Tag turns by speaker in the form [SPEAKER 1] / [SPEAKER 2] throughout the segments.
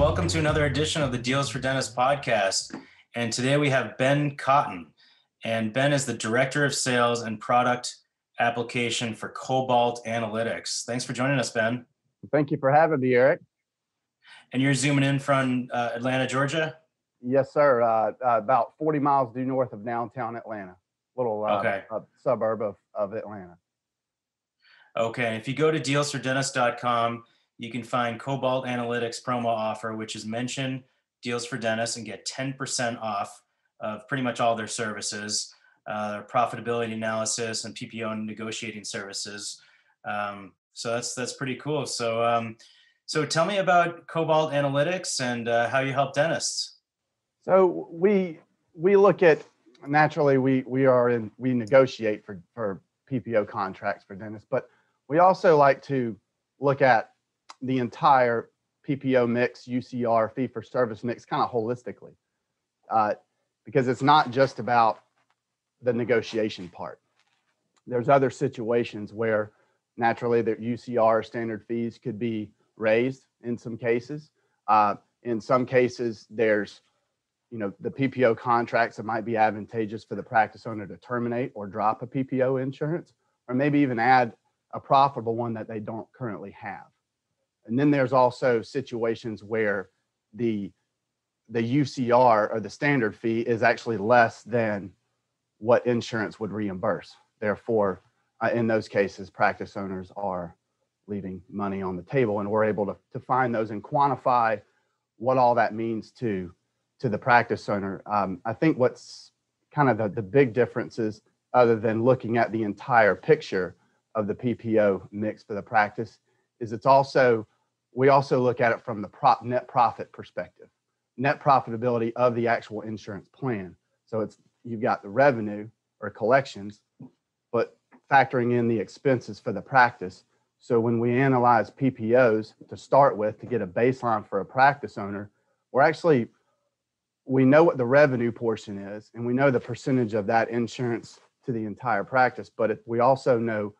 [SPEAKER 1] welcome to another edition of the Deals for Dentists podcast. And today we have Ben Cotton. And Ben is the Director of Sales and Product Application for Cobalt Analytics. Thanks for joining us, Ben.
[SPEAKER 2] Thank you for having me, Eric.
[SPEAKER 1] And you're zooming in from uh, Atlanta, Georgia?
[SPEAKER 2] Yes, sir. Uh, uh, about 40 miles due north of downtown Atlanta, little uh,
[SPEAKER 1] Okay.
[SPEAKER 2] uh, suburb of, of Atlanta.
[SPEAKER 1] Okay. If you go to dealsfordentist.com, you can find Cobalt Analytics promo offer, which is mention Deals for Dentists and get 10% off of pretty much all their services, uh, profitability analysis and PPO negotiating services. Um, so that's that's pretty cool. So um, so tell me about Cobalt Analytics and uh, how you help dentists.
[SPEAKER 2] So we we look at naturally we we are in we negotiate for for PPO contracts for dentists, but we also like to look at the entire PPO mix, UCR, fee for service mix, kind of holistically, uh, because it's not just about the negotiation part. There's other situations where naturally the UCR standard fees could be raised in some cases. Uh, in some cases, there's you know the PPO contracts that might be advantageous for the practice owner to terminate or drop a PPO insurance, or maybe even add a profitable one that they don't currently have. And then there's also situations where the the UCR or the standard fee is actually less than what insurance would reimburse. Therefore, uh, in those cases, practice owners are leaving money on the table, and we're able to, to find those and quantify what all that means to to the practice owner. Um, I think what's kind of the, the big differences, other than looking at the entire picture of the PPO mix for the practice, is it's also we also look at it from the prop net profit perspective, net profitability of the actual insurance plan. So it's you've got the revenue or collections, but factoring in the expenses for the practice. So when we analyze PPOs to start with to get a baseline for a practice owner, we're actually we know what the revenue portion is and we know the percentage of that insurance to the entire practice, but we also know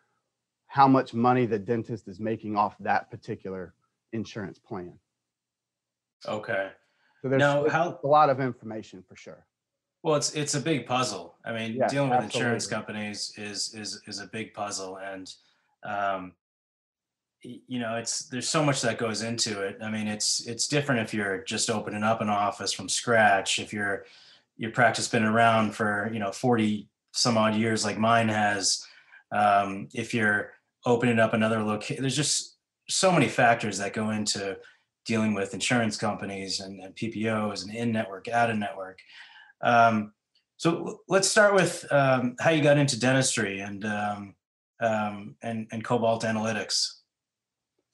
[SPEAKER 2] how much money the dentist is making off that particular insurance plan.
[SPEAKER 1] Okay.
[SPEAKER 2] So there's
[SPEAKER 1] Now, how-
[SPEAKER 2] a lot of information for sure.
[SPEAKER 1] Well, it's it's a big puzzle. I mean,
[SPEAKER 2] Yeah,
[SPEAKER 1] dealing with insurance companies is is is a big puzzle, and um, you know, it's there's so much that goes into it. I mean, it's it's different if you're just opening up an office from scratch. If your your practice been around for you know 40 some odd years, like mine has. Um, if you're opening up another location, there's just so many factors that go into dealing with insurance companies and, and PPOs and in network, out of network. Um, so let's start with um, how you got into dentistry and um, um, and and Cobalt Analytics.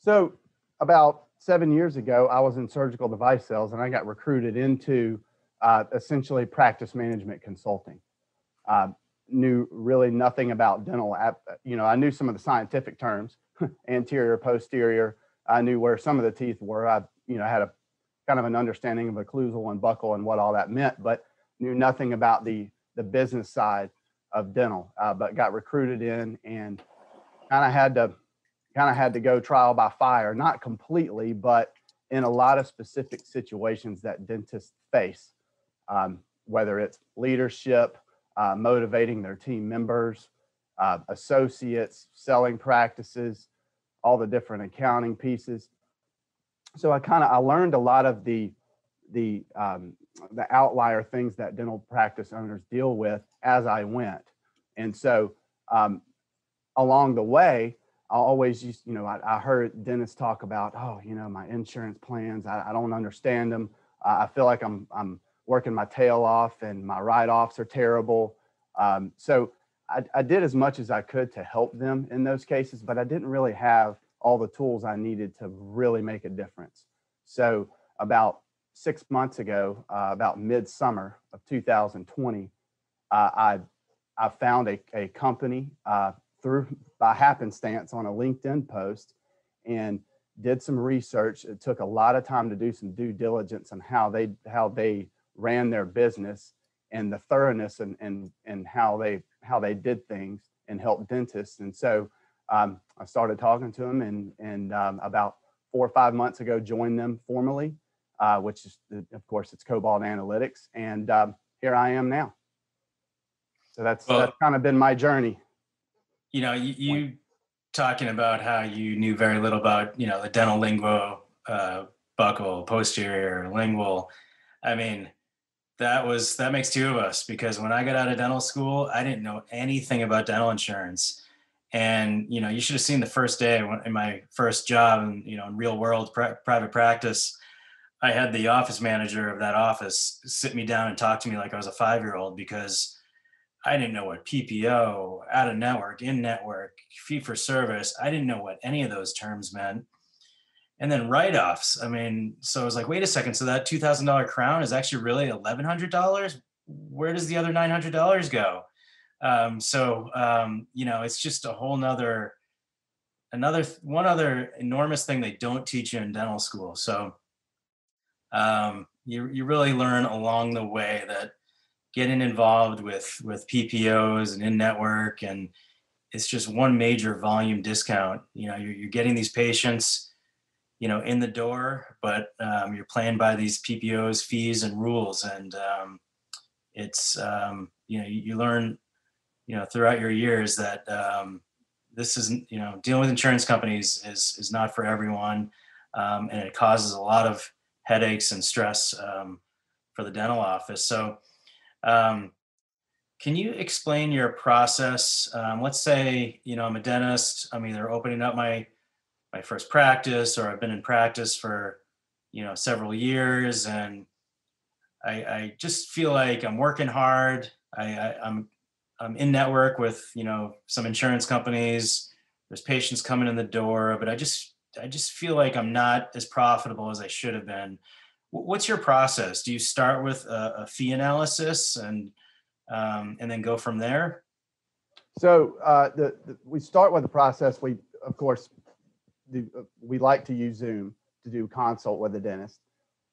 [SPEAKER 2] So about seven years ago, I was in surgical device sales and I got recruited into uh, essentially practice management consulting. Uh, knew really nothing about dental. You know, I knew some of the scientific terms, anterior, posterior. I knew where some of the teeth were. I, you know, had a kind of an understanding of occlusal and buccal and what all that meant, but knew nothing about the the business side of dental. Uh, but got recruited in and kind of had to kind of had to go trial by fire, not completely, but in a lot of specific situations that dentists face, um, whether it's leadership, uh, motivating their team members, uh, associates, selling practices, all the different accounting pieces. So I kind of I learned a lot of the the um, the outlier things that dental practice owners deal with as I went, and so um, along the way, I always used, you know, I, I heard dentists talk about, oh, you know, my insurance plans, I, I don't understand them. Uh, I feel like I'm, I'm working my tail off and my write offs are terrible. Um, so I, I did as much as I could to help them in those cases, but I didn't really have all the tools I needed to really make a difference. So about six months ago, uh, about midsummer of 2020, uh, I, I found a, a company uh, through by happenstance on a LinkedIn post and did some research. It took a lot of time to do some due diligence on how they how they ran their business and the thoroughness and and and how they how they did things and helped dentists. And so um, I started talking to them and and um, about four or five months ago joined them formally. uh, which is, of course, it's Cobalt Analytics. And um, here I am now. So that's,
[SPEAKER 1] Well-
[SPEAKER 2] that's kind of been my journey.
[SPEAKER 1] You know, you, you talking about how you knew very little about, you know, the dental lingual, uh, buccal, posterior, lingual. I mean, that was that makes two of us because when I got out of dental school, I didn't know anything about dental insurance. And you know, you should have seen the first day when, in my first job, and you know, in real world pri- private practice. I had the office manager of that office sit me down and talk to me like I was a five year old because I didn't know what PPO, out of network, in network, fee for service. I didn't know what any of those terms meant. And then write offs. I mean, so I was like, wait a second. So that $2,000 crown is actually really $1,100? Where does the other $900 go? Um, so, um, you know, it's just a whole nother, another, one other enormous thing they don't teach you in dental school. So, um, you, you really learn along the way that getting involved with with PPOs and in network and it's just one major volume discount. You know, you're, you're getting these patients, you know, in the door, but um, you're playing by these PPOs fees and rules, and um, it's um, you know you, you learn, you know, throughout your years that um, this isn't you know dealing with insurance companies is is not for everyone, um, and it causes a lot of headaches and stress for the dental office. So. Um, can you explain your process? Um, let's say you know I'm a dentist. I'm either opening up my my first practice, or I've been in practice for you know several years, and I, I just feel like I'm working hard. I, I, I'm I'm in network with you know some insurance companies. There's patients coming in the door, but I just I just feel like I'm not as profitable as I should have been. What's your process? Do you start with a, a fee analysis and um, and then go from there?
[SPEAKER 2] So uh, the, the, we start with the process. We, of course, do, uh, we like to use Zoom to do consult with the dentist,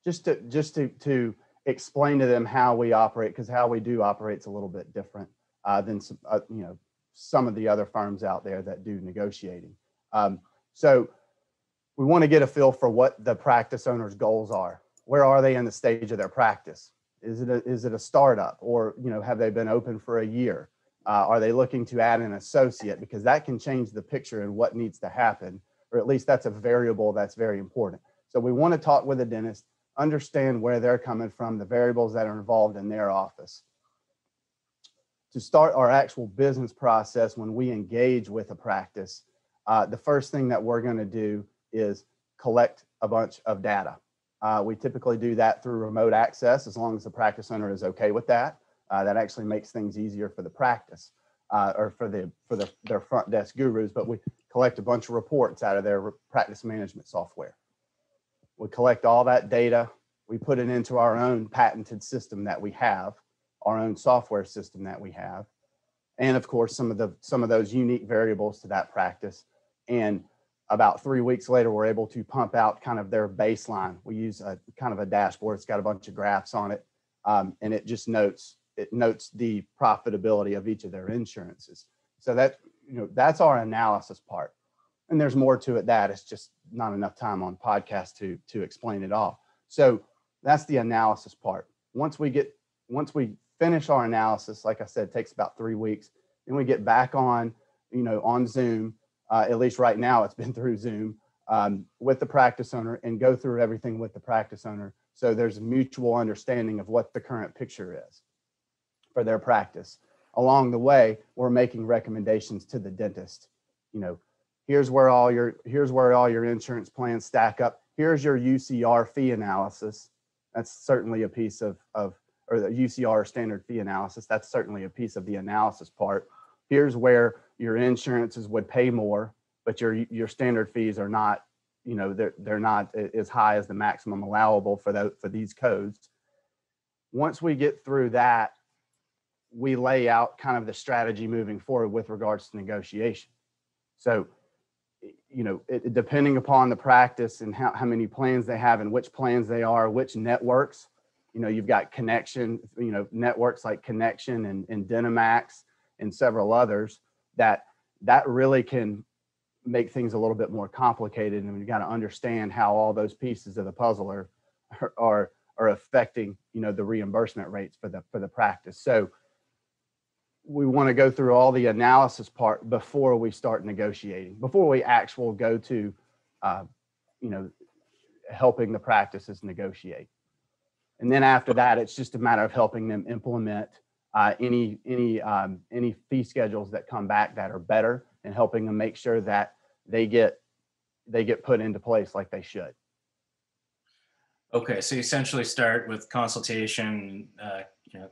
[SPEAKER 2] just to just to to explain to them how we operate because how we do operate is a little bit different uh, than some, uh, you know some of the other firms out there that do negotiating. Um, so we want to get a feel for what the practice owner's goals are. Where are they in the stage of their practice? Is it a, is it a startup or you know have they been open for a year? Uh, are they looking to add an associate? Because that can change the picture and what needs to happen, or at least that's a variable that's very important. So we want to talk with a dentist, understand where they're coming from, the variables that are involved in their office. To start our actual business process when we engage with a practice, uh, the first thing that we're going to do is collect a bunch of data. Uh, we typically do that through remote access as long as the practice owner is okay with that. Uh, that actually makes things easier for the practice uh, or for the for the, their front desk gurus. But we collect a bunch of reports out of their practice management software. We collect all that data. We put it into our own patented system that we have, our own software system that we have, and of course some of the some of those unique variables to that practice. And about three weeks later, we're able to pump out kind of their baseline. We use a kind of a dashboard. It's got a bunch of graphs on it, um, and it just notes it notes the profitability of each of their insurances. So that you know that's our analysis part, and there's more to it. That it's just not enough time on podcast to to explain it all. So that's the analysis part. Once we get once we finish our analysis, like I said, takes about three weeks. Then we get back on you know on Zoom uh, at least right now it's been through Zoom um, with the practice owner and go through everything with the practice owner. So there's a mutual understanding of what the current picture is for their practice. Along the way, we're making recommendations to the dentist. You know, here's where all your here's where all your insurance plans stack up. Here's your UCR fee analysis. That's certainly a piece of of or the UCR standard fee analysis. That's certainly a piece of the analysis part. Here's where your insurances would pay more, but your your standard fees are not, you know, they're they're not as high as the maximum allowable for the, for these codes. Once we get through that, we lay out kind of the strategy moving forward with regards to negotiation. So, you know, it, depending upon the practice and how, how many plans they have and which plans they are, which networks, you know, you've got connection, you know, networks like Connection and, and DenteMax and several others that that really can make things a little bit more complicated and you've got to understand how all those pieces of the puzzle are are, are are affecting you know the reimbursement rates for the for the practice. So we want to go through all the analysis part before we start negotiating, before we actually go to, uh, you know, helping the practices negotiate. And then after that, it's just a matter of helping them implement uh, any any um, any fee schedules that come back that are better and helping them make sure that they get they get put into place like they should.
[SPEAKER 1] Okay, so you essentially start with consultation, uh, you know,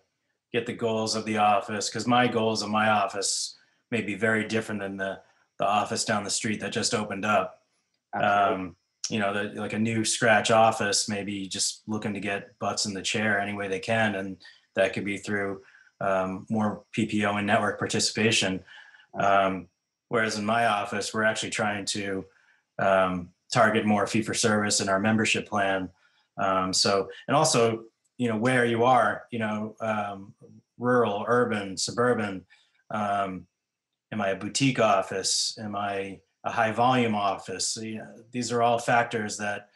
[SPEAKER 1] get the goals of the office, because my goals of my office may be very different than the, the office down the street that just opened up. Um, you know, the, like a new scratch office, maybe just looking to get butts in the chair any way they can. And that could be through um, more PPO and network participation. Um, whereas in my office, we're actually trying to um, target more fee for service in our membership plan. Um, so, and also, you know, where you are, you know, um, rural, urban, suburban. Um, am I a boutique office? Am I a high volume office? So, you know, these are all factors that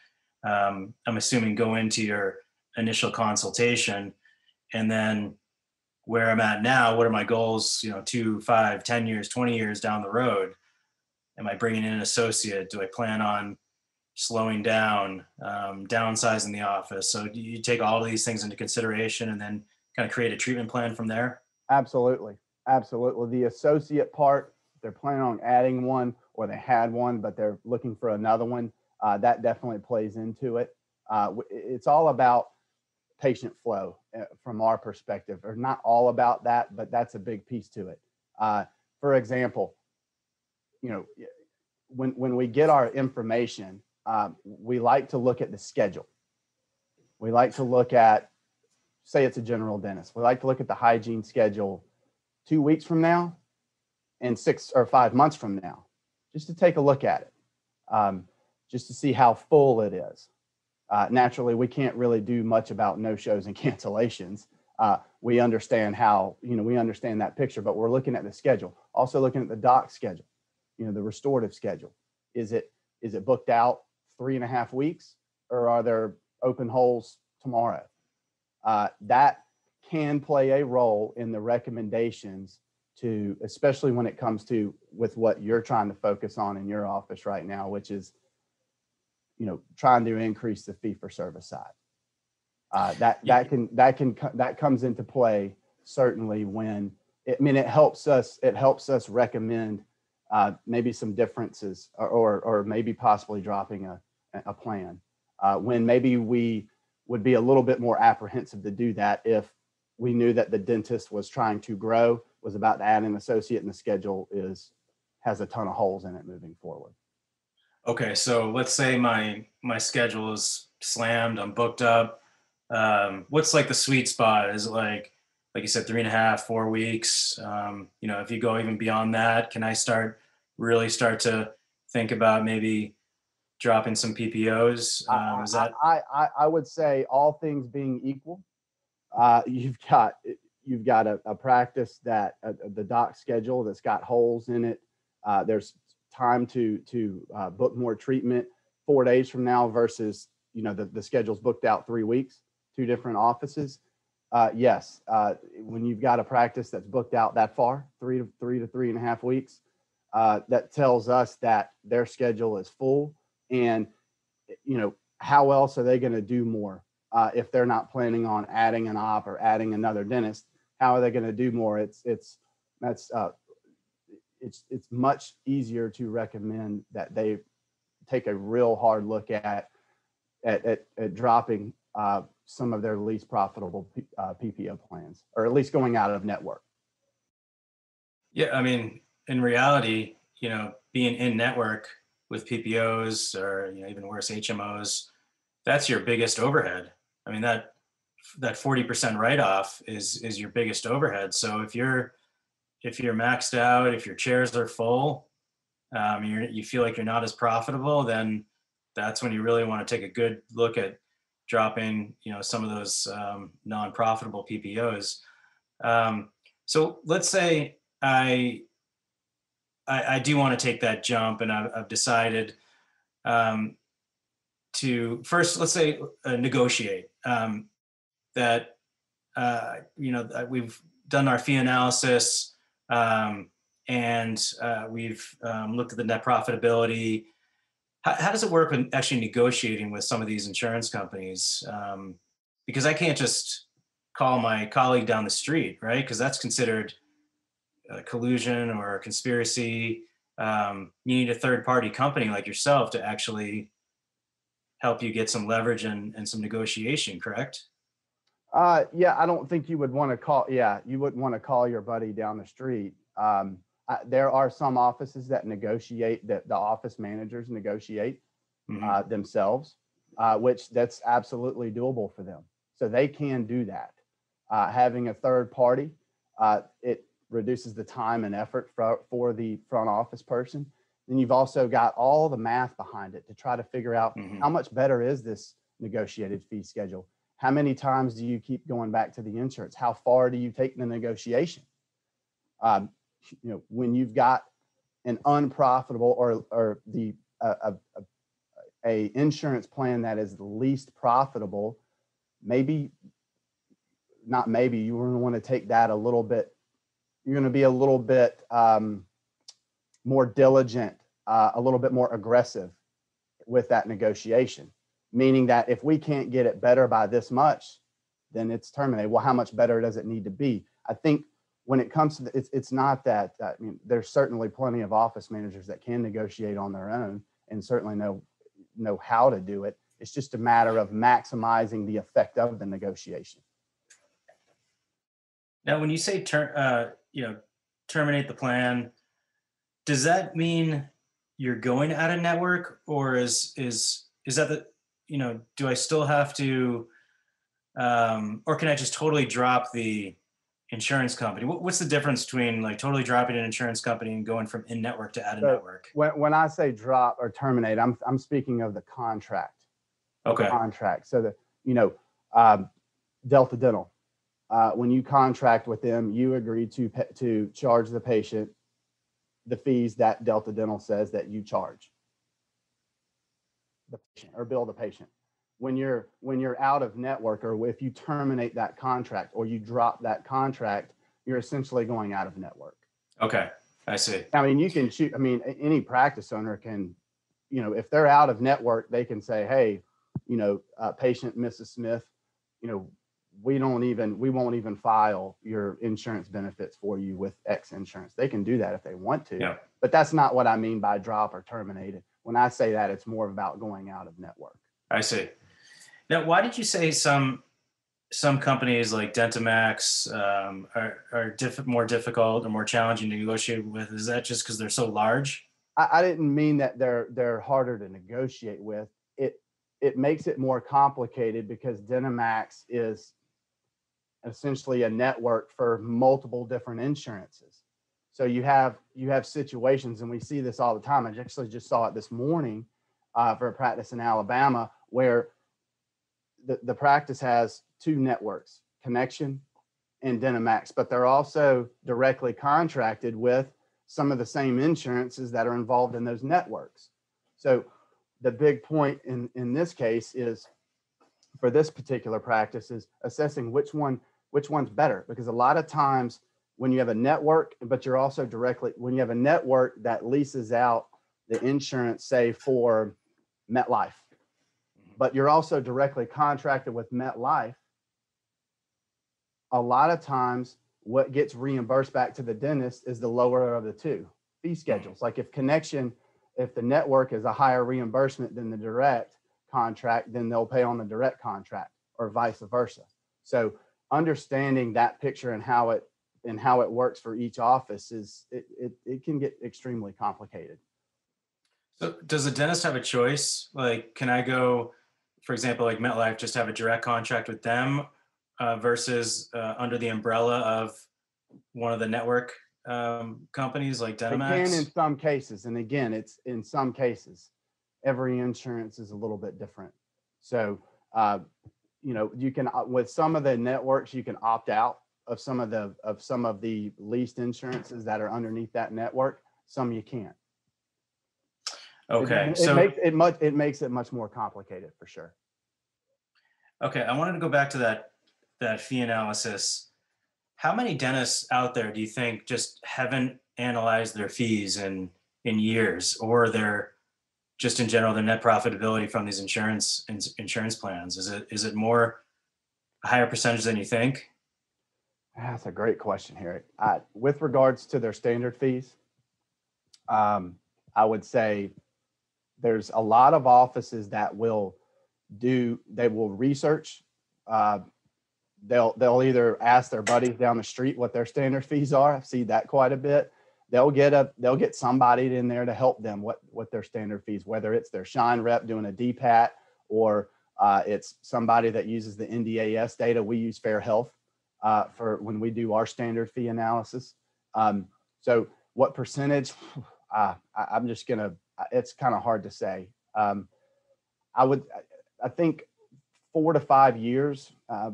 [SPEAKER 1] um, I'm assuming go into your initial consultation. And then where I'm at now, what are my goals, you know, two, five, ten years, 20 years down the road? Am I bringing in an associate? Do I plan on slowing down, um, downsizing the office? So do you take all of these things into consideration and then kind of create a treatment plan from there?
[SPEAKER 2] Absolutely. Absolutely. The associate part, they're planning on adding one or they had one, but they're looking for another one. Uh, that definitely plays into it. Uh, it's all about patient flow uh, from our perspective, or not all about that, but that's a big piece to it. Uh, for example, you know, when, when we get our information, um, we like to look at the schedule. We like to look at, say it's a general dentist, we like to look at the hygiene schedule two weeks from now and six or five months from now, just to take a look at it, um, just to see how full it is. Uh, naturally, we can't really do much about no shows and cancellations. Uh, we understand how, you know, we understand that picture, but we're looking at the schedule. Also looking at the doc schedule, you know, the restorative schedule. Is it is it booked out three and a half weeks, or are there open holes tomorrow? Uh, that can play a role in the recommendations to, especially when it comes to with what you're trying to focus on in your office right now, which is, you know, trying to increase the fee for service side. Uh, that that can that can that comes into play certainly when it, I mean it helps us it helps us recommend uh, maybe some differences or, or or maybe possibly dropping a a plan uh, when maybe we would be a little bit more apprehensive to do that if we knew that the dentist was trying to grow, was about to add an associate, and the schedule is has a ton of holes in it moving forward.
[SPEAKER 1] Okay, so let's say my my schedule is slammed. I'm booked up. Um, what's like the sweet spot? Is it like like you said, three and a half, four weeks? Um, you know, if you go even beyond that, can I start really start to think about maybe dropping some PPOs? Um, is that
[SPEAKER 2] I, I I would say all things being equal, uh, you've got you've got a, a practice that uh, the doc schedule that's got holes in it. Uh, there's time to to uh, book more treatment four days from now versus you know the, the schedule's booked out three weeks, two different offices. Uh, yes, uh, when you've got a practice that's booked out that far, three to three to three and a half weeks, uh, that tells us that their schedule is full and you know how else are they going to do more uh, if they're not planning on adding an op or adding another dentist? How are they going to do more? It's it's that's uh, it's it's much easier to recommend that they take a real hard look at at at, at dropping uh, some of their least profitable P, uh, PPO plans or at least going out of network.
[SPEAKER 1] Yeah, I mean, in reality, you know, being in network with PPOs or you know even worse HMOs, that's your biggest overhead. I mean that that 40% write-off is is your biggest overhead. So if you're if you're maxed out, if your chairs are full, um, you you feel like you're not as profitable, then that's when you really want to take a good look at dropping, you know, some of those um, non-profitable PPOs. Um, so let's say I, I I do want to take that jump, and I've, I've decided um, to first, let's say, uh, negotiate. Um, that uh, you know that we've done our fee analysis um, and uh, we've um, looked at the net profitability. How, how does it work when actually negotiating with some of these insurance companies? Um, because I can't just call my colleague down the street, right? Because that's considered uh, collusion or conspiracy. Um, you need a third party company like yourself to actually help you get some leverage and, and some negotiation, correct?
[SPEAKER 2] Uh, yeah, I don't think you would want to call. Yeah, you wouldn't want to call your buddy down the street. Um, I, there are some offices that negotiate that the office managers negotiate
[SPEAKER 1] Mhm.
[SPEAKER 2] uh, themselves, uh, which that's absolutely doable for them. So they can do that. Uh, having a third party, uh, it reduces the time and effort for, for the front office person. Then you've also got all the math behind it to try to figure out
[SPEAKER 1] Mhm.
[SPEAKER 2] how much better is this negotiated fee schedule? How many times do you keep going back to the insurance? How far do you take the negotiation? Um, you know, when you've got an unprofitable or or the a, a, a- insurance plan that is the least profitable, maybe not maybe to want to take that a little bit. You're going to be a little bit um, more diligent, uh, a little bit more aggressive with that negotiation. Meaning that if we can't get it better by this much, then it's terminated. Well, how much better does it need to be? I think when it comes to the, it's it's not that I mean there's certainly plenty of office managers that can negotiate on their own and certainly know know how to do it. It's just a matter of maximizing the effect of the negotiation.
[SPEAKER 1] Now, when you say ter- uh, you know, terminate the plan, does that mean you're going out of network, or is is is that the you know, do I still have to, um, or can I just totally drop the insurance company? What, what's the difference between like totally dropping an insurance company and going from in network to out of
[SPEAKER 2] So-
[SPEAKER 1] network?
[SPEAKER 2] When when I say drop or terminate, I'm I'm speaking of the contract.
[SPEAKER 1] Okay,
[SPEAKER 2] contract. So that, you know, um, Delta Dental, uh, when you contract with them, you agree to, to charge the patient the fees that Delta Dental says that you charge. The patient or bill the patient. When you're, when you're out of network or if you terminate that contract or you drop that contract, you're essentially going out of network.
[SPEAKER 1] okay, I see.
[SPEAKER 2] I mean, you can shoot, I mean, any practice owner can, you know, if they're out of network, they can say, hey, you know, uh, patient Mrs. Smith, you know, we don't even, we won't even file your insurance benefits for you with X insurance. They can do that if they want to.
[SPEAKER 1] Yeah.
[SPEAKER 2] But that's not what I mean by drop or terminated. When I say that, it's more about going out of network.
[SPEAKER 1] I see. Now, why did you say some some companies like DenteMax um, are are diff- more difficult or more challenging to negotiate with? Is that just because they're so large?
[SPEAKER 2] I, I didn't mean that they're they're harder to negotiate with. It it makes it more complicated because DenteMax is essentially a network for multiple different insurances. So you have you have situations, and we see this all the time. I actually just saw it this morning uh, for a practice in Alabama where the, the practice has two networks, Connection and DenteMax, but they're also directly contracted with some of the same insurances that are involved in those networks. So the big point in, in this case is for this particular practice is assessing which one which one's better because a lot of times when you have a network but you're also directly when you have a network that leases out the insurance say for MetLife mm-hmm. but you're also directly contracted with MetLife a lot of times what gets reimbursed back to the dentist is the lower of the two fee mm-hmm. schedules. Like if connection, if the network is a higher reimbursement than the direct contract, then they'll pay on the direct contract or vice versa. So understanding that picture and how it and how it works for each office is it, it, it can get extremely complicated.
[SPEAKER 1] So, does the dentist have a choice? Like, can I go, for example, like MetLife, just have a direct contract with them uh, versus uh, under the umbrella of one of the network um, companies like
[SPEAKER 2] Again, in some cases, and again, it's in some cases, every insurance is a little bit different. So, uh, you know, you can uh, with some of the networks, you can opt out of some of the of some of the leased insurances that are underneath that network. Some you can't.
[SPEAKER 1] Okay,
[SPEAKER 2] it,
[SPEAKER 1] so.
[SPEAKER 2] it makes it much it makes it much more complicated for sure.
[SPEAKER 1] Okay, I wanted to go back to that, that fee analysis. How many dentists out there do you think just haven't analyzed their fees in, in years? Or their, just in general, the net profitability from these insurance, ins- insurance plans? Is it, is it more, a higher percentage than you think?
[SPEAKER 2] That's a great question, Eric. With regards to their standard fees, um, I would say there's a lot of offices that will do, they will research. Uh, they'll, they'll either ask their buddies down the street what their standard fees are. I've seen that quite a bit. They'll get a, they'll get somebody in there to help them what, what their standard fees, whether it's their Schein rep doing a DPAT or uh, it's somebody that uses the NDAS data. We use Fair Health uh, for when we do our standard fee analysis. Um, so what percentage? Uh, I, I'm just gonna. It's kind of hard to say. Um, I would. I think four to five years. Uh,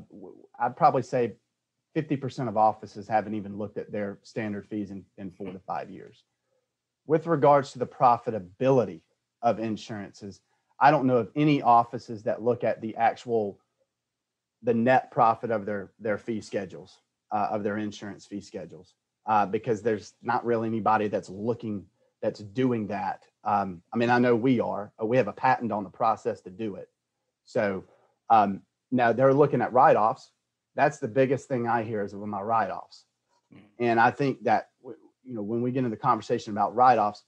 [SPEAKER 2] I'd probably say 50% of offices haven't even looked at their standard fees in, in four to five years. With regards to the profitability of insurances, I don't know of any offices that look at the actual the net profit of their their fee schedules uh, of their insurance fee schedules uh, because there's not really anybody that's looking that's doing that. Um, I mean, I know we are. Uh, We have a patent on the process to do it. So um, now they're looking at write-offs. That's the biggest thing I hear is with my write-offs.
[SPEAKER 1] Mhm.
[SPEAKER 2] And I think that you know when we get into the conversation about write-offs,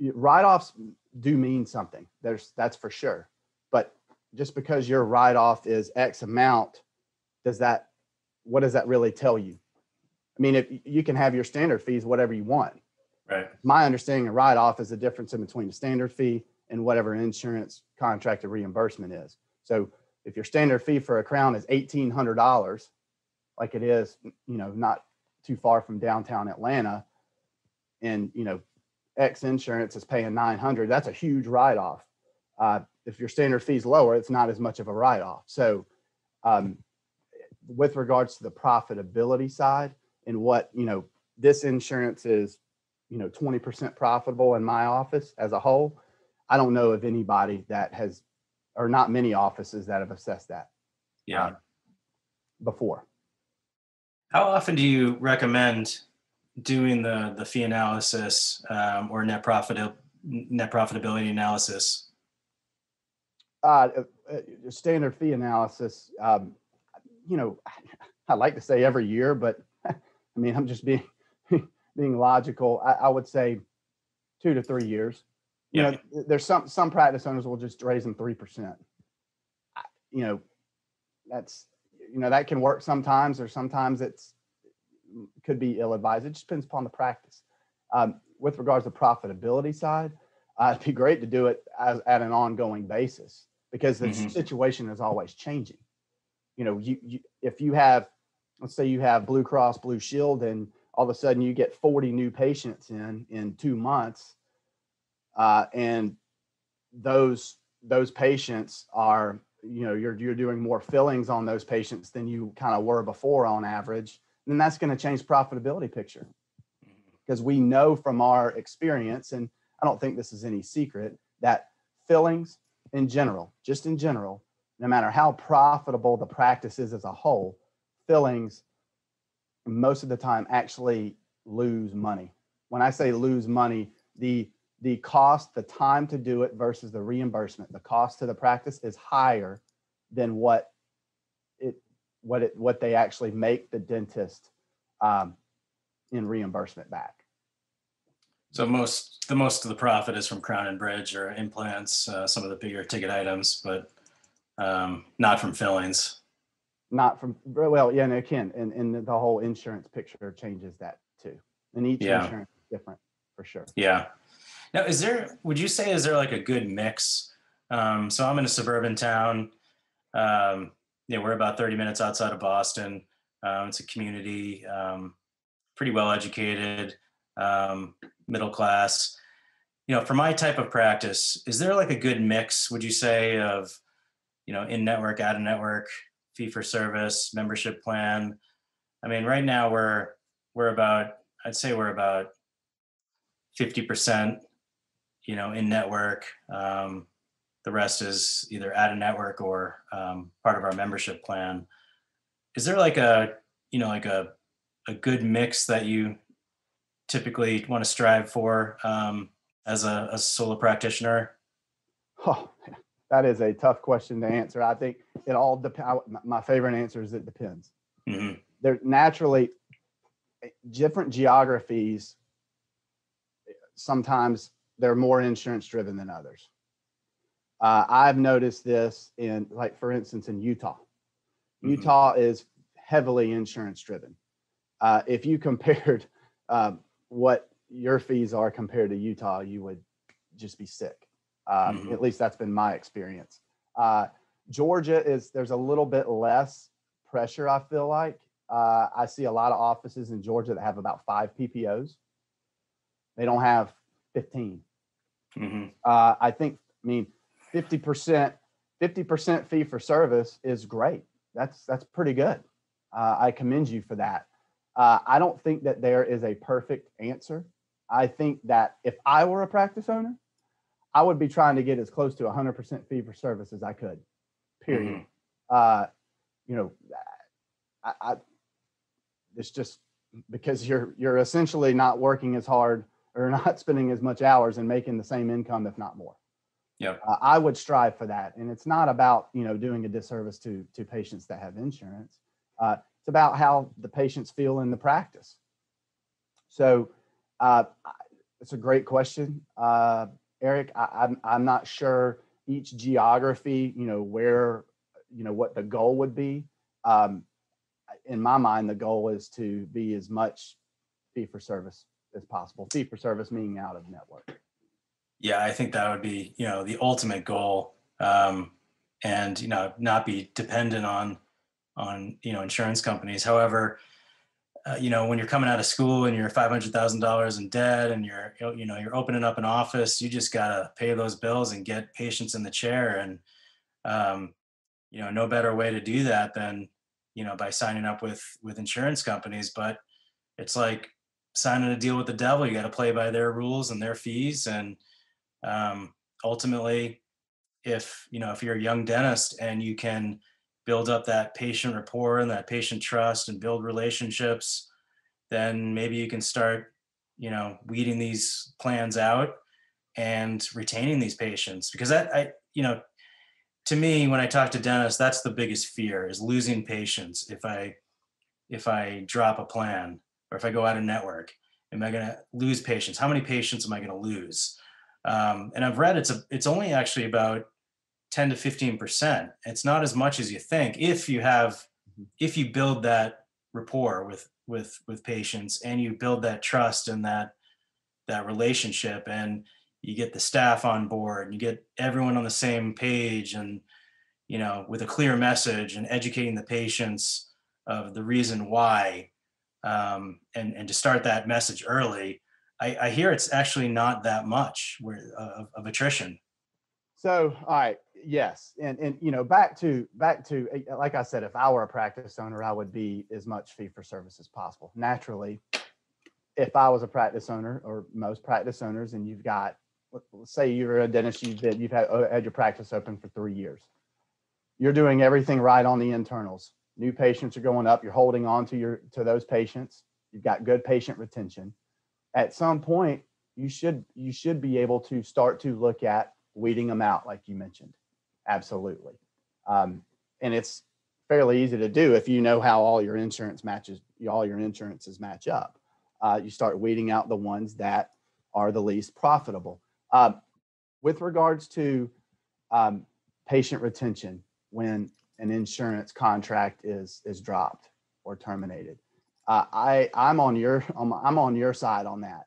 [SPEAKER 2] write-offs do mean something. There's that's for sure. But just because your write-off is X amount, does that what does that really tell you? I mean, if you can have your standard fees, whatever you want.
[SPEAKER 1] Right,
[SPEAKER 2] My understanding of write-off is the difference in between the standard fee and whatever insurance contracted reimbursement is. So if your standard fee for a crown is eighteen hundred dollars, like it is, you know, not too far from downtown Atlanta, and you know, X insurance is paying nine hundred, that's a huge write-off. Uh, if your standard fee is lower, it's not as much of a write-off. So um, with regards to the profitability side and what, you know, this insurance is, you know, 20% profitable in my office as a whole. I don't know of anybody that has, or not many offices that have assessed that
[SPEAKER 1] yeah.
[SPEAKER 2] uh, before.
[SPEAKER 1] How often do you recommend doing the, the fee analysis um, or net profit, net profitability analysis?
[SPEAKER 2] Uh, uh, uh, standard fee analysis, um, you know, I like to say every year, but I mean, I'm just being, being logical. I, I would say two to three years. You
[SPEAKER 1] Yeah.
[SPEAKER 2] know, there's some, some practice owners will just raise them 3%. You know, that's, you know, that can work sometimes, or sometimes it's, could be ill advised. It just depends upon the practice. Um, with regards to profitability side, uh, it'd be great to do it as at an ongoing basis because the
[SPEAKER 1] Mhm.
[SPEAKER 2] situation is always changing. You know, you, you if you have, let's say you have Blue Cross Blue Shield, and all of a sudden you get 40 new patients in in two months, uh, and those those patients are, you know, you're you're doing more fillings on those patients than you kind of were before on average, then that's going to change profitability picture because we know from our experience, and I don't think this is any secret, that fillings in general, just in general, no matter how profitable the practice is as a whole, fillings most of the time actually lose money. When I say lose money, the the cost, the time to do it versus the reimbursement, the cost to the practice is higher than what it what it what they actually make the dentist um, in reimbursement back.
[SPEAKER 1] So most, the most of the profit is from crown and bridge or implants, uh, some of the bigger ticket items, but um, not from fillings.
[SPEAKER 2] Not from well, yeah, and again, and, and the whole insurance picture changes that too. And each
[SPEAKER 1] Yeah.
[SPEAKER 2] insurance is different for sure.
[SPEAKER 1] Yeah. Now, is there, would you say, is there like a good mix? Um, so I'm in a suburban town. Um, yeah, we're about 30 minutes outside of Boston. Um, it's a community, um, pretty well educated, um, middle class. You know, for my type of practice, is there like a good mix, would you say, of, you know, in network, out of network, fee for service, membership plan? I mean, right now we're, we're about, I'd say we're about 50% you know, in network. Um, the rest is either at a network or um, part of our membership plan. Is there like a, you know, like a, a good mix that you typically want to strive for um, as a, a solo practitioner?
[SPEAKER 2] Oh, that is a tough question to answer. I think it all depends. My favorite answer is it depends.
[SPEAKER 1] hmm
[SPEAKER 2] They're naturally different geographies. Sometimes they're more insurance driven than others. Uh, I've noticed this in, like, for instance, in Utah.
[SPEAKER 1] Mhm.
[SPEAKER 2] Utah is heavily insurance driven. Uh, if you compared um, what your fees are compared to Utah, you would just be sick. Um,
[SPEAKER 1] Mhm.
[SPEAKER 2] At least that's been my experience. Uh, Georgia is there's a little bit less pressure. I feel like uh, I see a lot of offices in Georgia that have about five PPOs. They don't have 15
[SPEAKER 1] hmm
[SPEAKER 2] uh, I think, I mean, fifty percent, fifty percent fee for service is great. That's that's pretty good. Uh, I commend you for that. Uh, I don't think that there is a perfect answer. I think that if I were a practice owner, I would be trying to get as close to hundred percent fee for service as I could. Period. Uh, you know, I, I it's just because you're you're essentially not working as hard or not spending as much hours and making the same income, if not more.
[SPEAKER 1] Yep.
[SPEAKER 2] Uh, I would strive for that, and it's not about you know doing a disservice to to patients that have insurance. Uh, it's about how the patients feel in the practice. So, uh, it's a great question, uh, Eric. I, I'm I'm not sure each geography, you know, where you know what the goal would be. Um, in my mind, the goal is to be as much fee for service as possible. Fee for service meaning out of network.
[SPEAKER 1] Yeah, I think that would be, you know, the ultimate goal. Um, and, you know, not be dependent on, on, you know, insurance companies. However, uh, you know, when you're coming out of school and you're $500,000 in debt and you're, you know, you're opening up an office, you just got to pay those bills and get patients in the chair. And, um, you know, no better way to do that than, you know, by signing up with, with insurance companies. But it's like signing a deal with the devil. You got to play by their rules and their fees. And, um, ultimately if you know if you're a young dentist and you can build up that patient rapport and that patient trust and build relationships then maybe you can start you know weeding these plans out and retaining these patients because that i you know to me when i talk to dentists that's the biggest fear is losing patients if i if i drop a plan or if i go out of network am i going to lose patients how many patients am i going to lose um, and I've read it's a it's only actually about 10 to 15 percent. It's not as much as you think if you have
[SPEAKER 2] Mhm.
[SPEAKER 1] if you build that rapport with with with patients and you build that trust and that that relationship and you get the staff on board and you get everyone on the same page and you know with a clear message and educating the patients of the reason why um, and and to start that message early I, I hear it's actually not that much where, of, of attrition.
[SPEAKER 2] So, all right, yes, and and you know, back to back to uh, like I said, if I were a practice owner, I would be as much fee for service as possible. Naturally, if I was a practice owner, or most practice owners, and you've got, let- let's say you're a dentist, you've been, you've had uh, had your practice open for three years, you're doing everything right on the internals. New patients are going up. You're holding on to your to those patients. You've got good patient retention. At some point, you should you should be able to start to look at weeding them out, like you mentioned. Absolutely. Um, and it's fairly easy to do if you know how all your insurance matches, all your insurances match up. Uh, you start weeding out the ones that are the least profitable. Um, with regards to um, patient retention, when an insurance contract is is dropped or terminated, uh, I I'm on your I'm, on your side on that.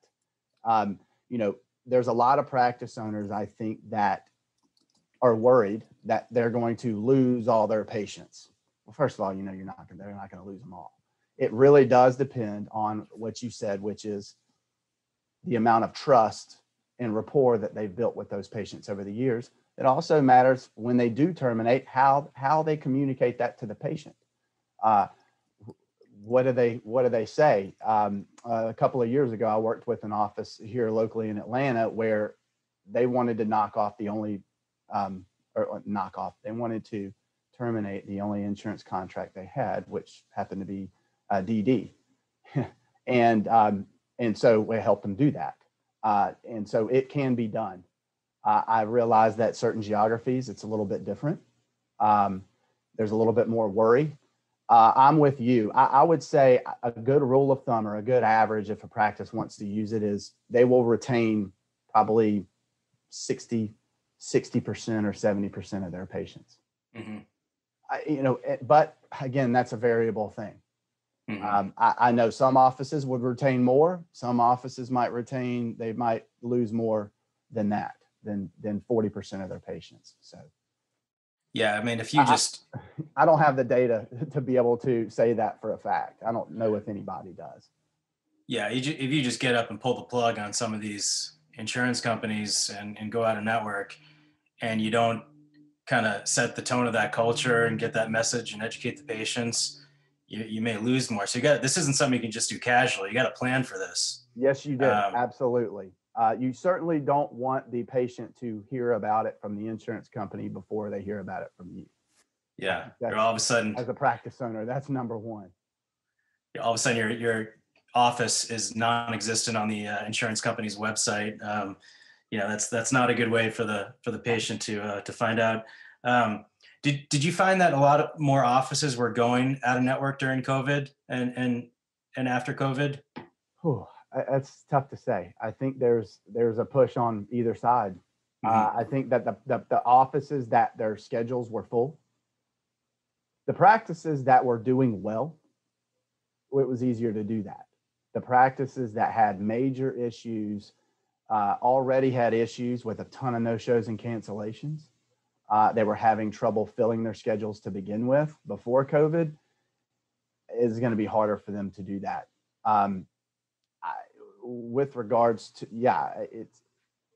[SPEAKER 2] Um, you know, there's a lot of practice owners I think that are worried that they're going to lose all their patients. Well, first of all, you know you're not they're not going to lose them all. It really does depend on what you said, which is the amount of trust and rapport that they've built with those patients over the years. It also matters when they do terminate how how they communicate that to the patient. Uh, what do they what do they say? Um, a couple of years ago, I worked with an office here locally in Atlanta where they wanted to knock off the only, um, or knock off, they wanted to terminate the only insurance contract they had, which happened to be uh, DD. and, um, and so we helped them do that. Uh, and so it can be done. Uh, I realize that certain geographies, it's a little bit different. Um, there's a little bit more worry. Uh, I'm with you. I, I would say a good rule of thumb or a good average, if a practice wants to use it, is they will retain probably 60, 60% or 70% of their patients.
[SPEAKER 1] Mhm,
[SPEAKER 2] I, you know, eh, but again, that's a variable thing.
[SPEAKER 1] mhm.
[SPEAKER 2] Um, I, I know some offices would retain more. Some offices might retain, they might lose more than that, than, than 40% of their patients. So
[SPEAKER 1] Yeah, I mean, if you just,
[SPEAKER 2] I don't have the data to be able to say that for a fact. I don't know if anybody does.
[SPEAKER 1] yeah, you if you just get up and pull the plug on some of these insurance companies and, and go out of network and you don't kind of set the tone of that culture and get that message and educate the patients, you, you may lose more. So you got, this isn't something you can just do casually. You got to plan for this.
[SPEAKER 2] Yes, you do.
[SPEAKER 1] Um,
[SPEAKER 2] Absolutely. Uh, you certainly don't want the patient to hear about it from the insurance company before they hear about it from you.
[SPEAKER 1] Yeah. You're
[SPEAKER 2] That's-
[SPEAKER 1] all of a sudden,
[SPEAKER 2] As a practice owner, that's number one.
[SPEAKER 1] all of a sudden your your office is non-existent on the uh, insurance company's website. Um, you know that's that's not a good way for the for the patient to uh, to find out. Um, did did you find that a lot of more offices were going out of network during COVID and and and after COVID?
[SPEAKER 2] Whew, that's tough to say. I think there's there's a push on either side. Uh, I think that the, the the offices that their schedules were full, the practices that were doing well, it was easier to do that. The practices that had major issues uh, already had issues with a ton of no shows and cancellations. Uh, they were having trouble filling their schedules to begin with before COVID. It's going to be harder for them to do that. Um, with regards to yeah, it's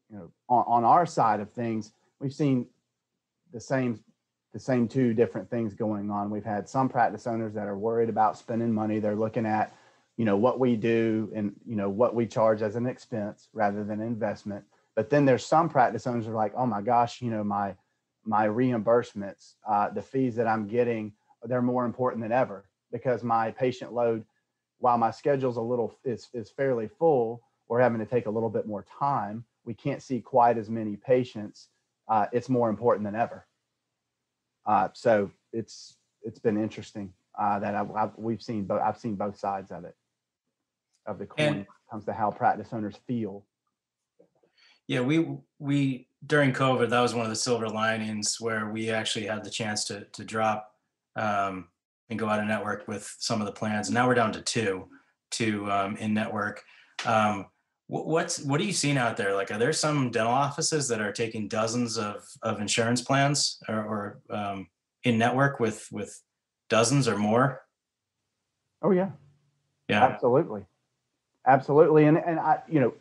[SPEAKER 2] you know on, on our side of things, we've seen the same the same two different things going on. We've had some practice owners that are worried about spending money. They're looking at you know what we do and you know what we charge as an expense rather than investment. But then there's some practice owners are like, oh my gosh, you know my my reimbursements, uh, the fees that I'm getting, they're more important than ever because my patient load while my schedule's a little is, is fairly full, we're having to take a little bit more time. We can't see quite as many patients. Uh, it's more important than ever. Uh, so it's it's been interesting uh, that I've, I've, we've seen both. I've seen both sides of it, of the coin.
[SPEAKER 1] And-
[SPEAKER 2] when it comes to how practice owners feel.
[SPEAKER 1] Yeah, we we during COVID that was one of the silver linings where we actually had the chance to to drop um, and go out of network with some of the plans. Now we're down to two, two um, in network. Um, what's what are you seeing out there? Like, are there some dental offices that are taking dozens of of insurance plans or, or um, in network with with dozens or more?
[SPEAKER 2] Oh yeah,
[SPEAKER 1] Yeah,
[SPEAKER 2] absolutely, absolutely. And and I you know,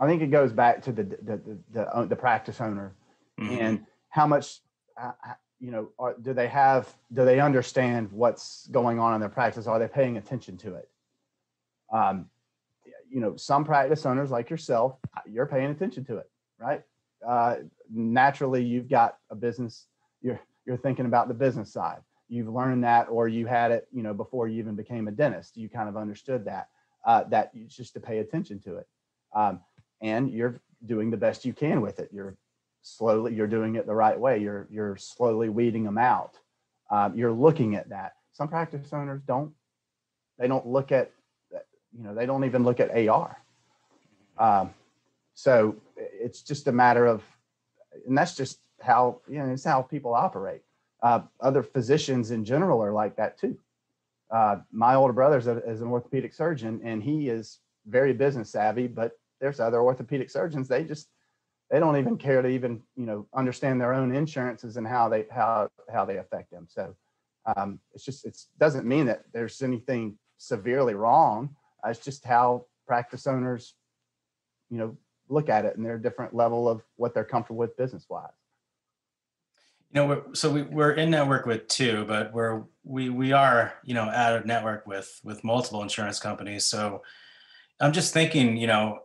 [SPEAKER 2] I think it goes back to the the the the, the practice owner
[SPEAKER 1] Mhm.
[SPEAKER 2] and how much you know are, do they have do they understand what's going on in their practice? Are they paying attention to it? Um, you know some practice owners like yourself you're paying attention to it right? Uh, naturally you've got a business you're you're thinking about the business side. You've learned that or you had it you know before you even became a dentist. You kind of understood that uh, that you just to pay attention to it. Um, and you're doing the best you can with it. You're slowly you're doing it the right way. You're you're slowly weeding them out. Um, you're looking at that. Some practice owners don't they don't look at you know they don't even look at ar um, so it's just a matter of and that's just how you know it's how people operate. Uh, other physicians in general are like that too. Uh, my older brother is, is an orthopedic surgeon and he is very business savvy but there's other orthopedic surgeons they just they don't even care to even you know understand their own insurances and how they how how they affect them. So um, it's just it doesn't mean that there's anything severely wrong. Uh, it's just how practice owners you know look at it and their different level of what they're comfortable with business wise
[SPEAKER 1] you know we're, so we, we're in network with two but we're we we are you know out of network with with multiple insurance companies. So i'm just thinking you know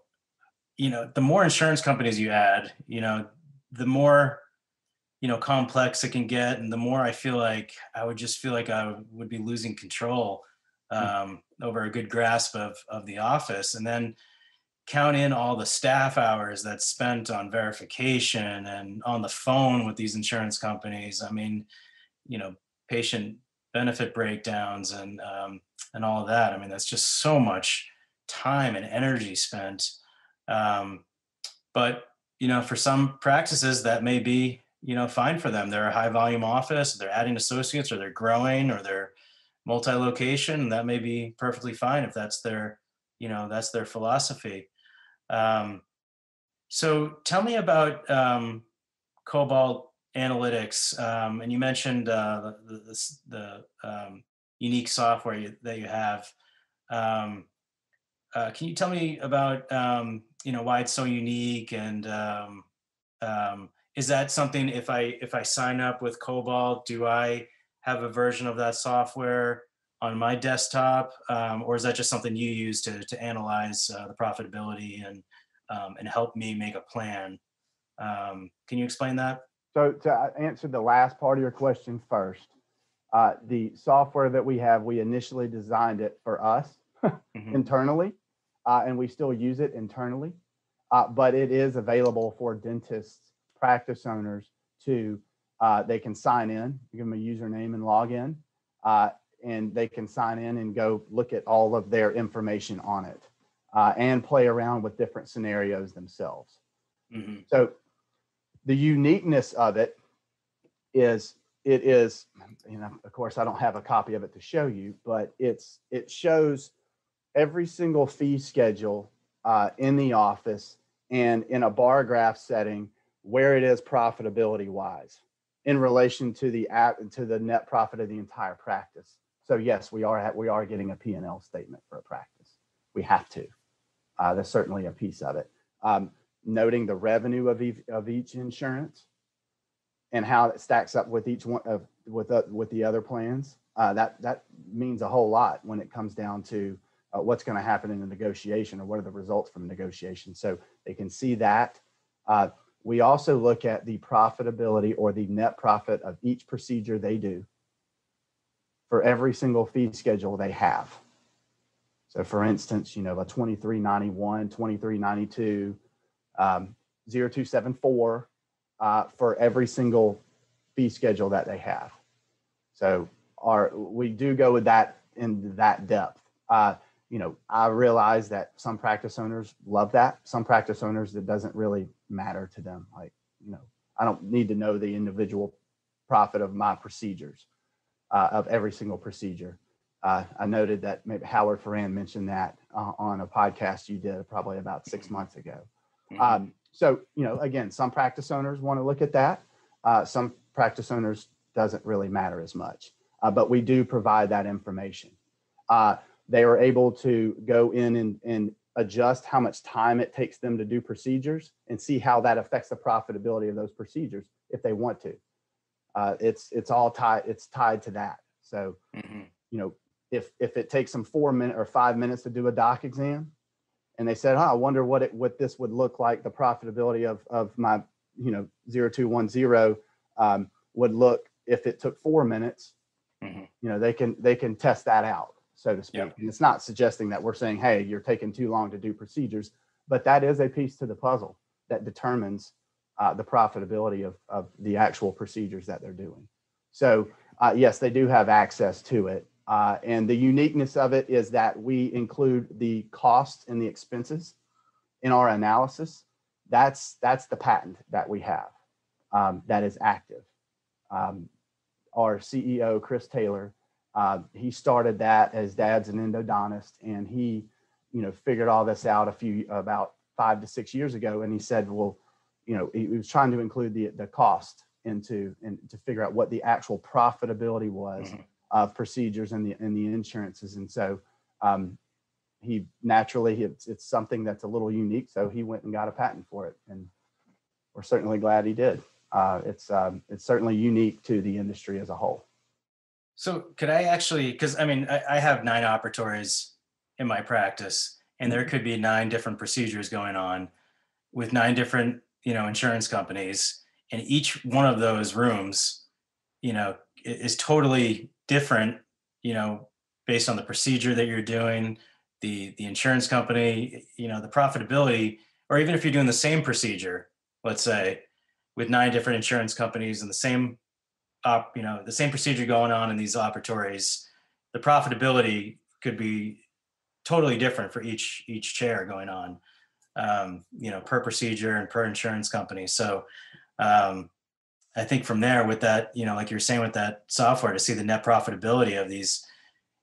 [SPEAKER 1] you know, the more insurance companies you add, you know, the more you know complex it can get and the more i feel like i would just feel like i would be losing control
[SPEAKER 2] Hmm.
[SPEAKER 1] um, over a good grasp of of the office. And then count in all the staff hours that's spent on verification and on the phone with these insurance companies. I mean you know patient benefit breakdowns and um, and all of that. I mean that's just so much time and energy spent um, but you know for some practices that may be you know fine for them. They're a high volume office they're adding associates or they're growing or they're multi-location that may be perfectly fine if that's their you know that's their philosophy. Um, so tell me about um, cobalt analytics. Um, and you mentioned uh, the, the, the um, unique software you, that you have. Um, uh, can you tell me about um, you know why it's so unique and um, um, is that something if i if i sign up with cobalt do i have a version of that software on my desktop um, or is that just something you use to, to analyze uh, the profitability and um, and help me make a plan? Um, can you explain that?
[SPEAKER 2] So to uh, answer the last part of your question first, uh, the software that we have, we initially designed it for us
[SPEAKER 1] Mhm.
[SPEAKER 2] internally, uh, and we still use it internally. Uh, but it is available for dentists, practice owners to, uh, they can sign in, give them a username and log in, uh, and they can sign in and go look at all of their information on it uh, and play around with different scenarios themselves.
[SPEAKER 1] Mhm.
[SPEAKER 2] So the uniqueness of it is it is, you know, of course, I don't have a copy of it to show you, but it's it shows every single fee schedule uh, in the office and in a bar graph setting where it is profitability wise in relation to the app to the net profit of the entire practice. So yes, we are we are getting a P&L statement for a practice. We have to. Uh, that's certainly a piece of it. Um, noting the revenue of each, of each insurance and how it stacks up with each one of with uh, with the other plans. Uh, that that means a whole lot when it comes down to uh, what's going to happen in the negotiation or what are the results from negotiation. So they can see that. Uh, we also look at the profitability or the net profit of each procedure they do for every single fee schedule they have. So for instance, you know, a 2391, 2392, um, 0274 uh, for every single fee schedule that they have. So our, we do go with that in that depth. Uh, you know, I realize that some practice owners love that. Some practice owners, it doesn't really matter to them. Like, you know, I don't need to know the individual profit of my procedures, uh, of every single procedure. Uh, I noted that maybe Howard Farran mentioned that uh, on a podcast you did probably about six months ago.
[SPEAKER 1] Mhm.
[SPEAKER 2] Um, so, you know, again, some practice owners want to look at that. Uh, some practice owners doesn't really matter as much, uh, but we do provide that information. They are able to go in and, and adjust how much time it takes them to do procedures and see how that affects the profitability of those procedures if they want to. Uh, it's it's all tied it's tied to that. So
[SPEAKER 1] Mhm.
[SPEAKER 2] you know if if it takes them four minutes or five minutes to do a doc exam, and they said, "Huh, I wonder what it what this would look like. The profitability of of my you know zero two one zero um, would look if it took four minutes."
[SPEAKER 1] Mhm.
[SPEAKER 2] You know they can they can test that out, so to speak.
[SPEAKER 1] Yeah.
[SPEAKER 2] And it's not suggesting that we're saying, "Hey, you're taking too long to do procedures," but that is a piece to the puzzle that determines uh, the profitability of of the actual procedures that they're doing. So uh, yes, they do have access to it. Uh, and the uniqueness of it is that we include the costs and the expenses in our analysis. That's that's the patent that we have um, that is active. Um, our CEO Chris Taylor, uh, he started that as dad's an endodontist, and he, you know, figured all this out a few about five to six years ago. And he said, well, you know, he, was trying to include the the cost into and to figure out what the actual profitability was
[SPEAKER 1] Mhm.
[SPEAKER 2] of procedures and the and the insurances. And so um, he naturally it's it's something that's a little unique. So he went and got a patent for it, and we're certainly glad he did. Uh, it's um, it's certainly unique to the industry as a whole.
[SPEAKER 1] So could I actually, because I mean, I, I have nine operatories in my practice, and there mm-hmm. could be nine different procedures going on. with nine different, you know, insurance companies, and each one of those rooms, you know, is totally different, you know, based on the procedure that you're doing, the the insurance company, you know, the profitability, or even if you're doing the same procedure, let's say, with nine different insurance companies and the same op, you know, the same procedure going on in these operatories, the profitability could be totally different for each each chair going on um, you know per procedure and per insurance company. So um, i think from there with that you know like you're saying with that software to see the net profitability of these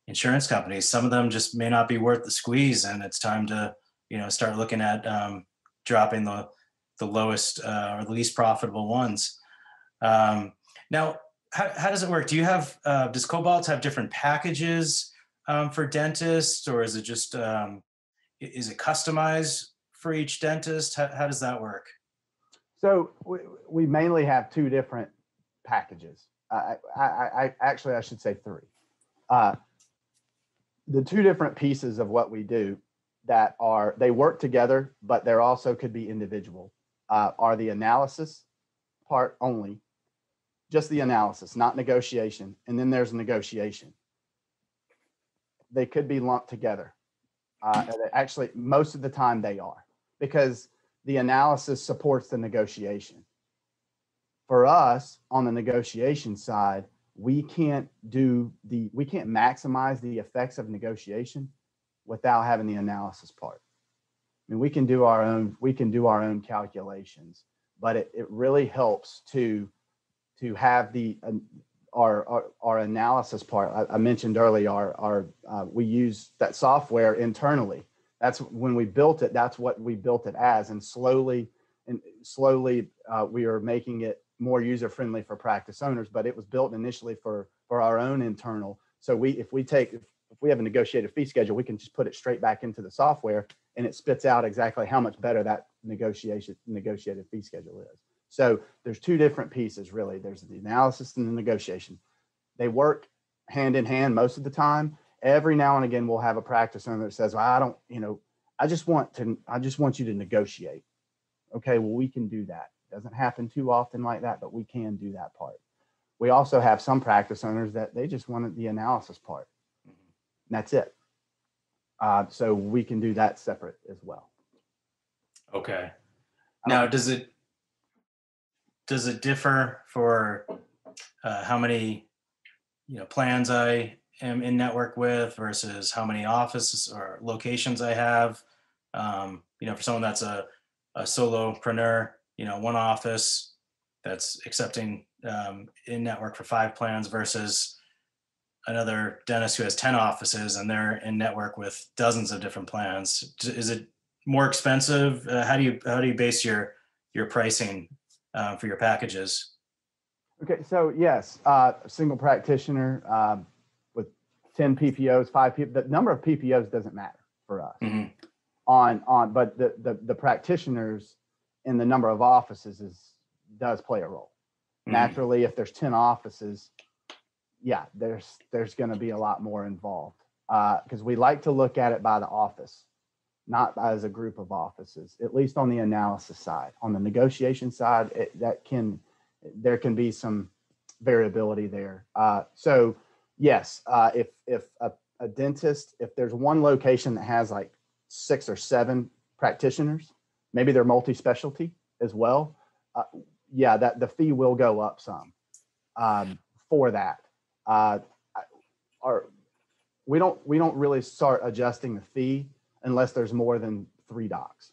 [SPEAKER 1] insurance companies some of them just may not be worth the squeeze and it's time to you know start looking at um, dropping the the lowest uh, or the least profitable ones. Um, now how, how does it work do you have uh, does cobalt have different packages um, for dentists, or is it just um, is it customized for each dentist? How, how does that work?
[SPEAKER 2] So we, we mainly have two different packages. I, I, I, actually I should say three. Uh, the two different pieces of what we do that are they work together, but there also could be individual. Uh, are the analysis part only, just the analysis, not negotiation, and then there's negotiation. They could be lumped together. Uh, actually, most of the time they are because the analysis supports the negotiation. For us, on the negotiation side, we can't do the, we can't maximize the effects of negotiation without having the analysis part. I mean, we can do our own, we can do our own calculations, but it, it really helps to, to have the, uh, our, our, our analysis part. I, I mentioned earlier, our, our, uh, we use that software internally. That's when we built it that's what we built it as. And slowly and slowly uh, we are making it more user friendly for practice owners but it was built initially for for our own internal. So we if we take if, if we have a negotiated fee schedule we can just put it straight back into the software and it spits out exactly how much better that negotiation negotiated fee schedule is so there's two different pieces really. There's the analysis and the negotiation. They work hand in hand most of the time. Every now and again we'll have a practice owner that says well, i don't you know i just want to i just want you to negotiate. Okay well we can do that. Doesn't happen too often like that but we can do that part. We also have some practice owners that they just wanted the analysis part. And that's it. Uh, so we can do that separate as well.
[SPEAKER 1] Okay. Now, does it does it differ for uh, how many you know plans I am in network with versus how many offices or locations I have? Um, you know, for someone that's a a solopreneur, you know, one office that's accepting um, in network for five plans versus another dentist who has 10 offices and they're in network with dozens of different plans. Is it more expensive? Uh, how do you how do you base your your pricing uh, for your packages?
[SPEAKER 2] Okay, so yes, uh, single practitioner um, with 10 PPOs, five people, the number of PPOs doesn't matter for us
[SPEAKER 1] Mhm.
[SPEAKER 2] on, on, but the, the, the practitioners and the number of offices is, does play a role.
[SPEAKER 1] Mhm.
[SPEAKER 2] Naturally, if there's 10 offices, yeah, there's, there's going to be a lot more involved. Uh, cause we like to look at it by the office, not as a group of offices, at least on the analysis side. On the negotiation side, it, that can, there can be some variability there. Uh, so yes, uh, if if a, a dentist, if there's one location that has like six or seven practitioners, maybe they're multi-specialty as well. Uh, yeah, that the fee will go up some um, for that. Uh, our, we don't we don't really start adjusting the fee unless there's more than three docs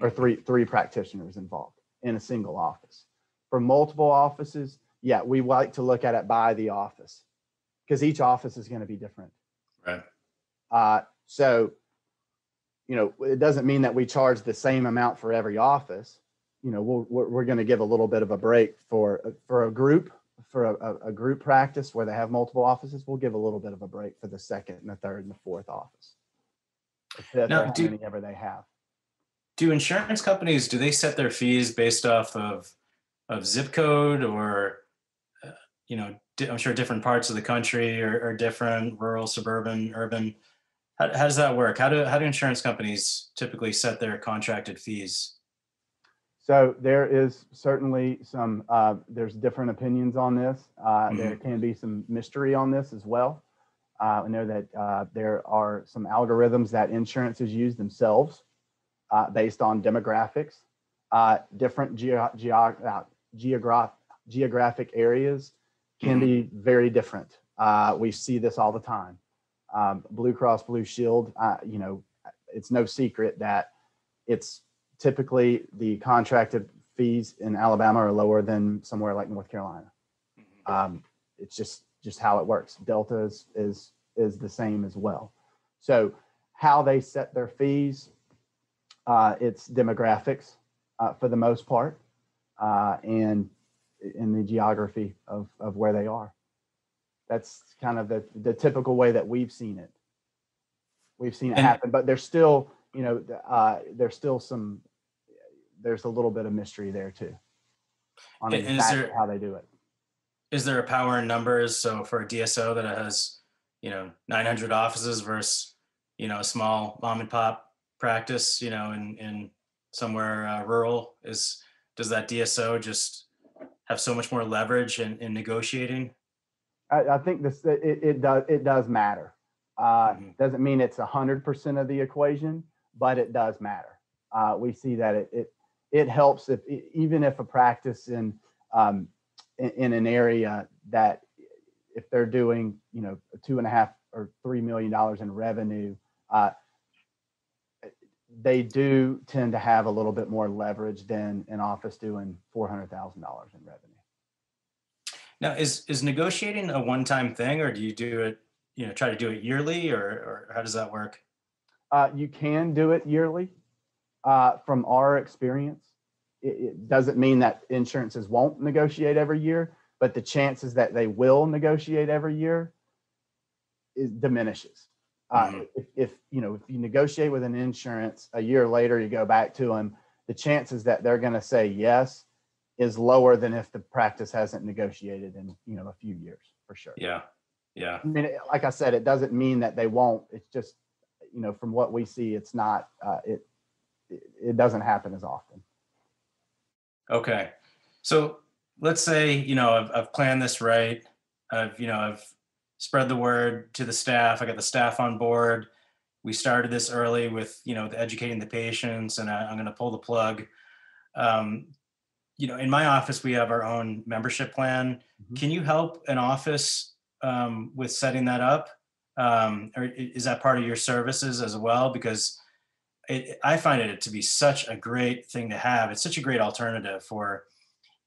[SPEAKER 2] or three three practitioners involved in a single office. For multiple offices, yeah, we like to look at it by the office because each office is going to be different.
[SPEAKER 1] Right.
[SPEAKER 2] Uh, so, you know, it doesn't mean that we charge the same amount for every office. You know, we'll, we're, we're going to give a little bit of a break for for a group for a, a group practice where they have multiple offices. We'll give a little bit of a break for the second and the third and the fourth office. Fifth
[SPEAKER 1] Now, do-
[SPEAKER 2] many ever they have.
[SPEAKER 1] Do insurance companies do they set their fees based off of of zip code or uh, you know di- I'm sure different parts of the country are, are different, rural, suburban, urban. How, how does that work? How do how do insurance companies typically set their contracted fees?
[SPEAKER 2] So there is certainly some, uh, there's different opinions on this. Uh, There can be some mystery on this as well. Uh, I know that uh, there are some algorithms that insurances use themselves uh, based on demographics. Uh, Different geo- geo- uh, geograph- geographic areas can be very different. Uh, We see this all the time. Um, Blue Cross Blue Shield, uh, you know, it's no secret that it's typically the contracted fees in Alabama are lower than somewhere like North Carolina. Um, it's just just how it works. Delta is is is the same as well. So how they set their fees, uh, it's demographics uh, for the most part, uh, and in the geography of of where they are. That's kind of the the typical way that we've seen it. We've seen it happen, but there's still you know uh, there's still some there's a little bit of mystery there too on
[SPEAKER 1] And- and is
[SPEAKER 2] exactly
[SPEAKER 1] there-
[SPEAKER 2] how they do it.
[SPEAKER 1] Is there a power in numbers? So for a DSO that has, you know, 900 offices versus, you know, a small mom and pop practice, you know, in, in somewhere uh, rural, is, does that DSO just have so much more leverage in, in negotiating?
[SPEAKER 2] I, I think this it, it does it does matter. Uh,
[SPEAKER 1] Mhm.
[SPEAKER 2] Doesn't mean it's a hundred percent of the equation, but it does matter. Uh, we see that it it it helps if even if a practice in um, in, in an area that if they're doing you know two and a half or three million dollars in revenue, uh, they do tend to have a little bit more leverage than an office doing four hundred thousand dollars in revenue.
[SPEAKER 1] Now, is, is negotiating a one-time thing or do you do it, you know, try to do it yearly or, or how does that work?
[SPEAKER 2] Uh, you can do it yearly. Uh, from our experience, it, it doesn't mean that insurances won't negotiate every year, but the chances that they will negotiate every year is diminishes. Uh,
[SPEAKER 1] Mhm.
[SPEAKER 2] if, if you know if you negotiate with an insurance a year later, you go back to them, the chances that they're going to say yes is lower than if the practice hasn't negotiated in you know a few years for sure.
[SPEAKER 1] Yeah, yeah.
[SPEAKER 2] I mean, like I said, it doesn't mean that they won't. It's just, you know, from what we see, it's not, uh, it, it doesn't happen as often.
[SPEAKER 1] Okay. So let's say, you know, I've, I've planned this right. I've, you know, I've spread the word to the staff. I got the staff on board. We started this early with, you know, the educating the patients and I, I'm going to pull the plug. Um, you know, in my office, we have our own membership plan.
[SPEAKER 2] Mhm.
[SPEAKER 1] Can you help an office um, with setting that up? Um, or is that part of your services as well? Because it, I find it to be such a great thing to have. It's such a great alternative for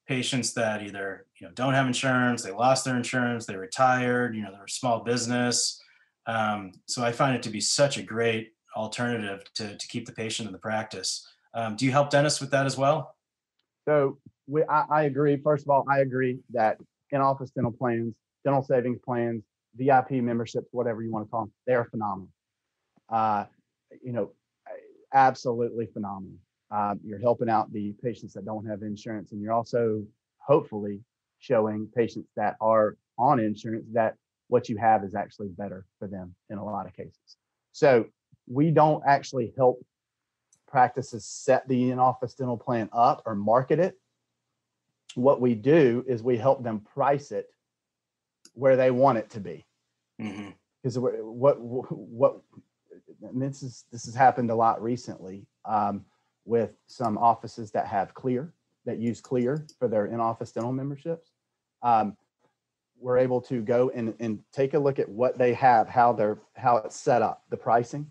[SPEAKER 1] patients that either you know don't have insurance, they lost their insurance, they retired, you know, they're a small business. Um, so I find it to be such a great alternative to to keep the patient in the practice. Um, do you help dentists with that as well?
[SPEAKER 2] So we, I, I agree. First of all, I agree that in-office dental plans, dental savings plans, VIP memberships, whatever you want to call them, they are phenomenal. Uh, you know, absolutely phenomenal. Uh, you're helping out the patients that don't have insurance, and you're also hopefully showing patients that are on insurance that what you have is actually better for them in a lot of cases. So we don't actually help practices set the in-office dental plan up or market it. What we do is we help them price it where they want it to be.
[SPEAKER 1] hmm
[SPEAKER 2] Because what what and this is this has happened a lot recently um, with some offices that have Kleer that use Kleer for their in-office dental memberships. Um, we're able to go and, and take a look at what they have, how they're how it's set up, the pricing.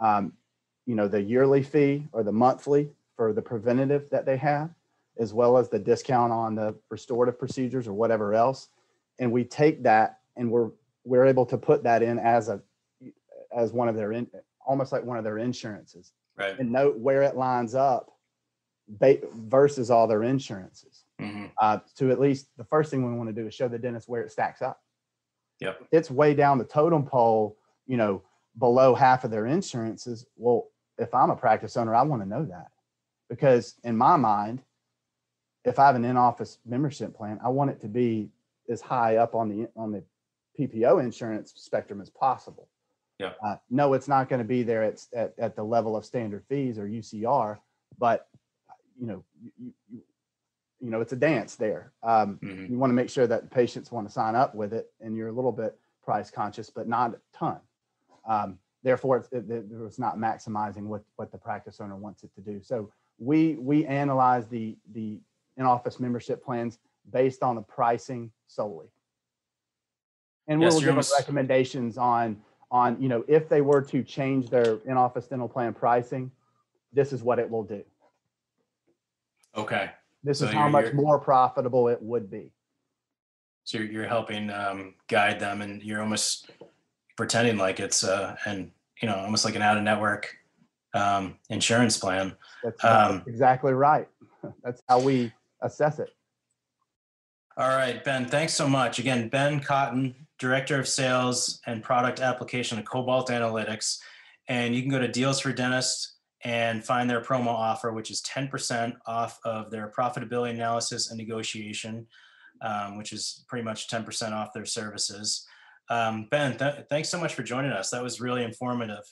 [SPEAKER 2] Um, you know, the yearly fee or the monthly for the preventative that they have, as well as the discount on the restorative procedures or whatever else. And we take that and we're we're able to put that in as a as one of their in, almost like one of their insurances
[SPEAKER 1] Right.
[SPEAKER 2] and note where it lines up versus all their insurances.
[SPEAKER 1] hmm
[SPEAKER 2] Uh, to at least the first thing we want to do is show the dentist where it stacks up.
[SPEAKER 1] Yep.
[SPEAKER 2] It's way down the totem pole, you know, below half of their insurances. Well, if I'm a practice owner, I want to know that because in my mind, if I have an in-office membership plan, I want it to be as high up on the on the PPO insurance spectrum as possible.
[SPEAKER 1] Yeah.
[SPEAKER 2] Uh, no, it's not going to be there at, at at the level of standard fees or UCR, but you know, you, you, you- know, it's a dance there. Um,
[SPEAKER 1] Mhm.
[SPEAKER 2] you want to make sure that patients want to sign up with it and you're a little bit price conscious, but not a ton. Um, therefore, it's, it, it- it's not maximizing what, what the practice owner wants it to do. So we, we analyze the, the in-office membership plans based on the pricing solely. And
[SPEAKER 1] Yes,
[SPEAKER 2] we'll give
[SPEAKER 1] almost-
[SPEAKER 2] recommendations on, on, you know, if they were to change their in-office dental plan pricing, this is what it will do.
[SPEAKER 1] Okay.
[SPEAKER 2] This
[SPEAKER 1] So
[SPEAKER 2] is how
[SPEAKER 1] you're-
[SPEAKER 2] much
[SPEAKER 1] you're-
[SPEAKER 2] more profitable it would be.
[SPEAKER 1] So you're, you're helping um, guide them and you're almost pretending like it's uh, and you know almost like an out of network um, insurance plan.
[SPEAKER 2] That's that's
[SPEAKER 1] Um,
[SPEAKER 2] exactly right. That's how we assess it.
[SPEAKER 1] All right, Ben, thanks so much. Again, Ben Cotton, Director of Sales and Product Application at Cobalt Analytics. And you can go to Deals for Dentists and find their promo offer, which is 10% off of their profitability analysis and negotiation, um, which is pretty much 10% off their services. Um, ben, th- thanks so much for joining us. That was really informative.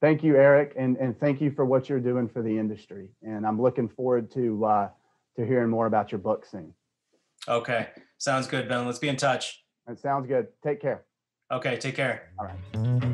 [SPEAKER 2] Thank you, Eric, and, and thank you for what you're doing for the industry. And I'm looking forward to, uh, to hearing more about your book soon.
[SPEAKER 1] Okay, sounds good, Ben. Let's be in touch.
[SPEAKER 2] It sounds good. Take care.
[SPEAKER 1] Okay, take care.
[SPEAKER 2] All right.